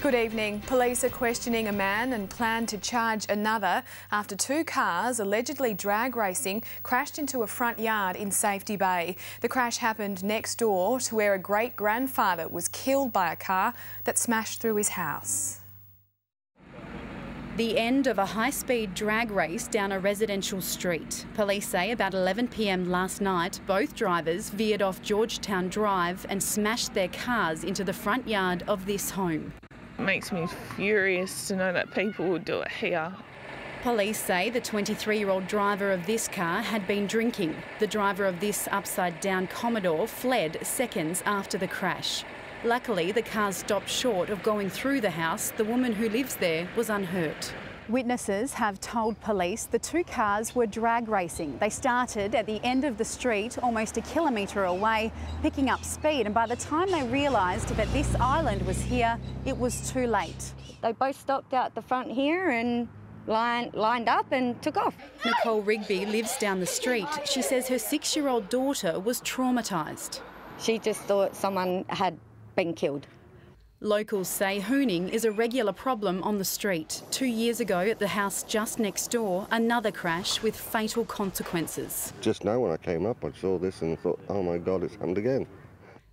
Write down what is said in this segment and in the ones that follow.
Good evening. Police are questioning a man and plan to charge another after two cars, allegedly drag racing, crashed into a front yard in Safety Bay. The crash happened next door to where a great grandfather was killed by a car that smashed through his house. The end of a high speed drag race down a residential street. Police say about 11pm last night, both drivers veered off Georgetown Drive and smashed their cars into the front yard of this home. Makes me furious to know that people would do it here. Police say the 23 year old driver of this car had been drinking. The driver of this upside down Commodore fled seconds after the crash. Luckily, the car stopped short of going through the house. The woman who lives there was unhurt. Witnesses have told police the two cars were drag racing. They started at the end of the street, almost a kilometre away, picking up speed. And by the time they realised that this island was here, it was too late. They both stopped out the front here and line, lined up and took off. Nicole Rigby lives down the street. She says her six year old daughter was traumatised. She just thought someone had been killed. Locals say hooning is a regular problem on the street. Two years ago, at the house just next door, another crash with fatal consequences. Just now, when I came up, I saw this and thought, oh my God, it's happened again.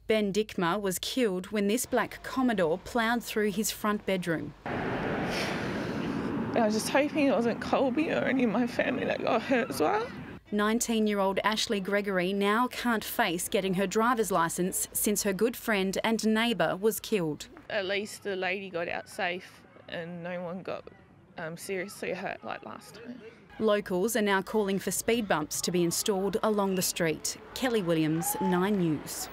Ben Dickmer was killed when this black Commodore ploughed through his front bedroom. I was just hoping it wasn't Colby or any of my family that got hurt as well. 19 year old Ashley Gregory now can't face getting her driver's licence since her good friend and neighbour was killed. At least the lady got out safe and no one got um, seriously hurt like last time. Locals are now calling for speed bumps to be installed along the street. Kelly Williams, 9 News.